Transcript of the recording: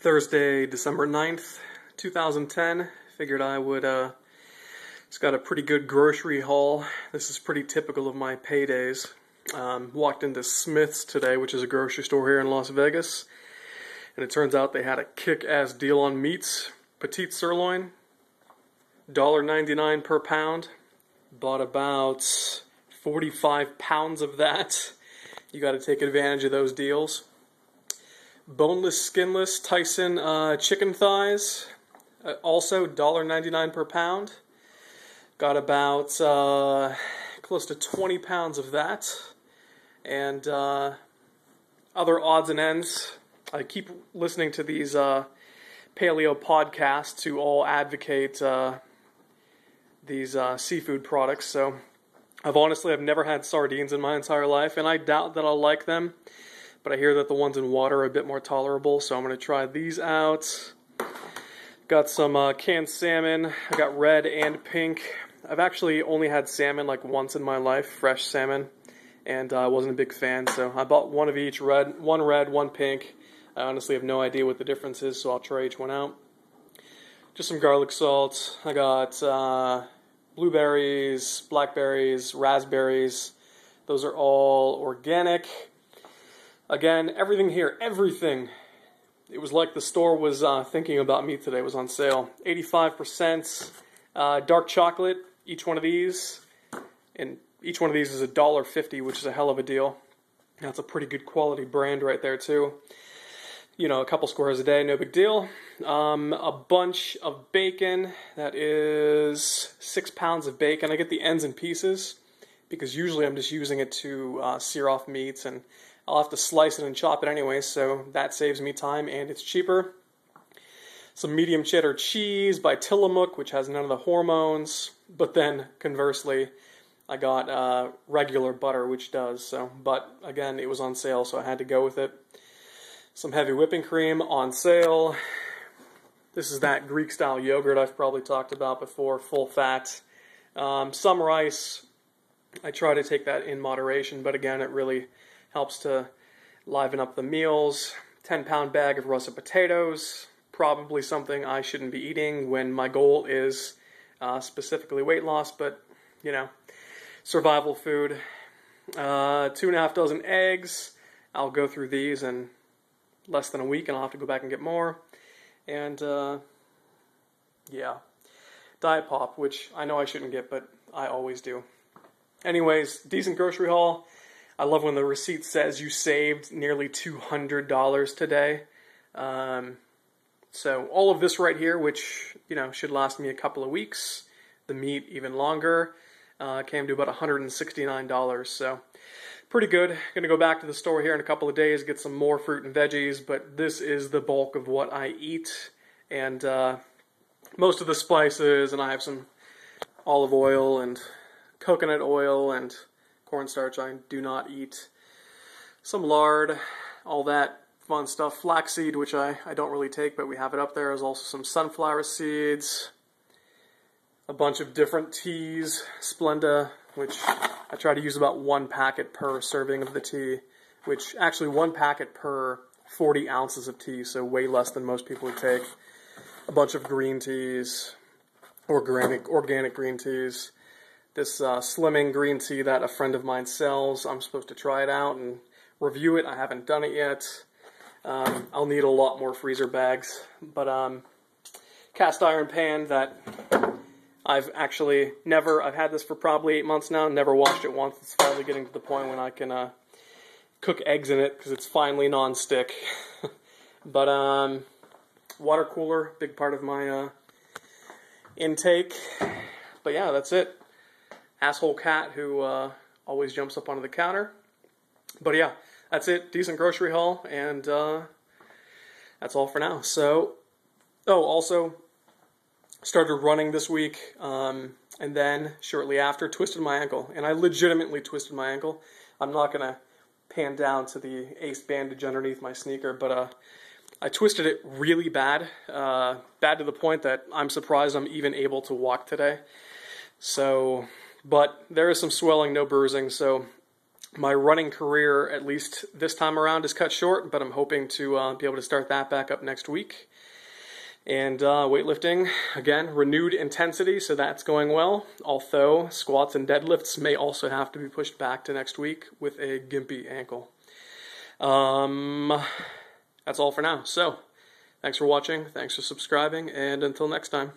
Thursday, December 9th, 2010. Figured I would, uh, it's got a pretty good grocery haul. This is pretty typical of my paydays. Um, walked into Smith's today, which is a grocery store here in Las Vegas, and it turns out they had a kick-ass deal on meats. Petite sirloin, $1.99 per pound. Bought about 45 pounds of that. You got to take advantage of those deals. Boneless, skinless Tyson uh, chicken thighs, uh, also $1.99 per pound. Got about uh, close to 20 pounds of that. And uh, other odds and ends. I keep listening to these uh, paleo podcasts who all advocate uh, these seafood products. So I've honestly I've never had sardines in my entire life, and I doubt that I'll like them. But I hear that the ones in water are a bit more tolerable, so I'm going to try these out. Got some uh, canned salmon. I got red and pink. I've actually only had salmon like once in my life, fresh salmon, and uh, I wasn't a big fan. So I bought one of each, red, one red, one pink. I honestly have no idea what the difference is, so I'll try each one out. Just some garlic salt. I got uh, blueberries, blackberries, raspberries. Those are all organic. Again, everything here, everything. It was like the store was uh, thinking about me today. was on sale. 85% uh, dark chocolate, each one of these. And each one of these is $1.50, which is a hell of a deal. That's a pretty good quality brand right there, too you know, a couple squares a day, no big deal. Um, a bunch of bacon, that is six pounds of bacon. I get the ends and pieces because usually I'm just using it to uh, sear off meats and I'll have to slice it and chop it anyway, so that saves me time and it's cheaper. Some medium cheddar cheese by Tillamook, which has none of the hormones, but then conversely, I got uh, regular butter, which does. So, but again, it was on sale, so I had to go with it. Some heavy whipping cream on sale. This is that Greek style yogurt I've probably talked about before, full fat. Um, some rice. I try to take that in moderation, but again, it really helps to liven up the meals. 10 pound bag of russet potatoes. Probably something I shouldn't be eating when my goal is uh, specifically weight loss, but you know, survival food. Uh, two and a half dozen eggs. I'll go through these in less than a week, and I'll have to go back and get more. And uh, yeah, Diet Pop, which I know I shouldn't get, but I always do. Anyways, decent grocery haul. I love when the receipt says you saved nearly $200 today. Um, so all of this right here, which you know should last me a couple of weeks, the meat even longer, uh, came to about $169. So pretty good. Going to go back to the store here in a couple of days, get some more fruit and veggies, but this is the bulk of what I eat. And uh, most of the spices, and I have some olive oil and coconut oil and cornstarch I do not eat. Some lard, all that fun stuff. Flaxseed, which I, I don't really take, but we have it up there. There's also some sunflower seeds, a bunch of different teas, Splenda, which I try to use about one packet per serving of the tea, which actually one packet per 40 ounces of tea, so way less than most people would take. A bunch of green teas, organic, organic green teas. This uh, slimming green tea that a friend of mine sells, I'm supposed to try it out and review it. I haven't done it yet. Um, I'll need a lot more freezer bags, but um, cast iron pan that I've actually never, I've had this for probably eight months now, never washed it once. It's finally getting to the point when I can uh, cook eggs in it because it's finally non-stick. but um, water cooler, big part of my uh, intake. But yeah, that's it. Asshole cat who uh, always jumps up onto the counter. But yeah, that's it. Decent grocery haul, and uh, that's all for now. So, oh, also, started running this week, um, and then shortly after, twisted my ankle. And I legitimately twisted my ankle. I'm not to pan down to the ace bandage underneath my sneaker, but uh, I twisted it really bad. Uh, bad to the point that I'm surprised I'm even able to walk today. So, but there is some swelling, no bruising, so my running career, at least this time around, is cut short, but I'm hoping to uh, be able to start that back up next week. And uh, weightlifting, again, renewed intensity, so that's going well. Although squats and deadlifts may also have to be pushed back to next week with a gimpy ankle. Um, that's all for now. So, thanks for watching, thanks for subscribing, and until next time.